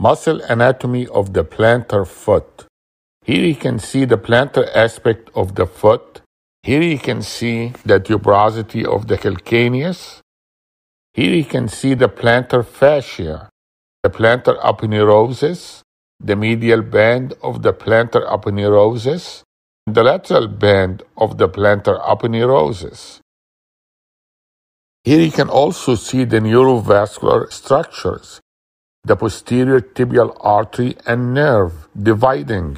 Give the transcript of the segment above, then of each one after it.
Muscle anatomy of the plantar foot. Here you can see the plantar aspect of the foot. Here you can see the tuberosity of the calcaneus. Here you can see the plantar fascia, the plantar aponeurosis, the medial band of the plantar aponeurosis, the lateral band of the plantar aponeurosis. Here you can also see the neurovascular structures, the posterior tibial artery and nerve dividing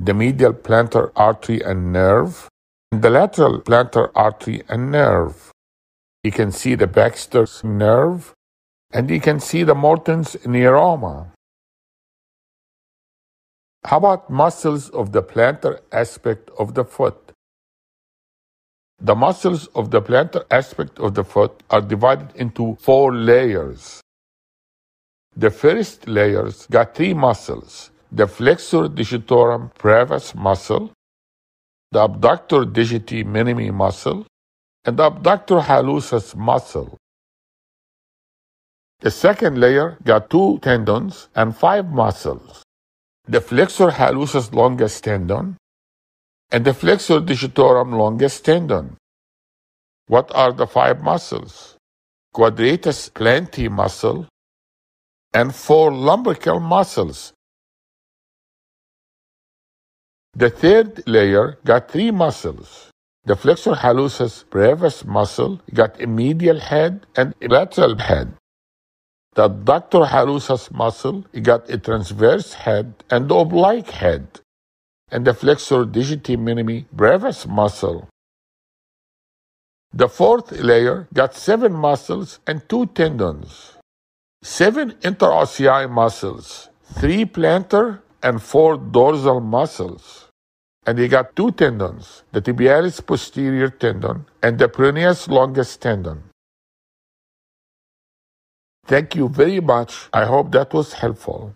the medial plantar artery and nerve, and the lateral plantar artery and nerve. You can see the Baxter's nerve, and you can see the Morton's neuroma. How about muscles of the plantar aspect of the foot? The muscles of the plantar aspect of the foot are divided into four layers. The first layers got three muscles the flexor digitorum brevis muscle, the abductor digiti minimi muscle, and the abductor hallucis muscle. The second layer got two tendons and five muscles the flexor hallucis longus tendon, and the flexor digitorum longus tendon. What are the five muscles? Quadratus plantae muscle and four lumbrical muscles. The third layer got three muscles. The flexor hallucis brevis muscle got a medial head and a lateral head. The adductor hallucis muscle got a transverse head and oblique head, and the flexor digiti minimi brevis muscle. The fourth layer got seven muscles and two tendons, seven interossei muscles, three plantar and four dorsal muscles. And you got two tendons, the tibialis posterior tendon and the peroneus longus tendon. Thank you very much. I hope that was helpful.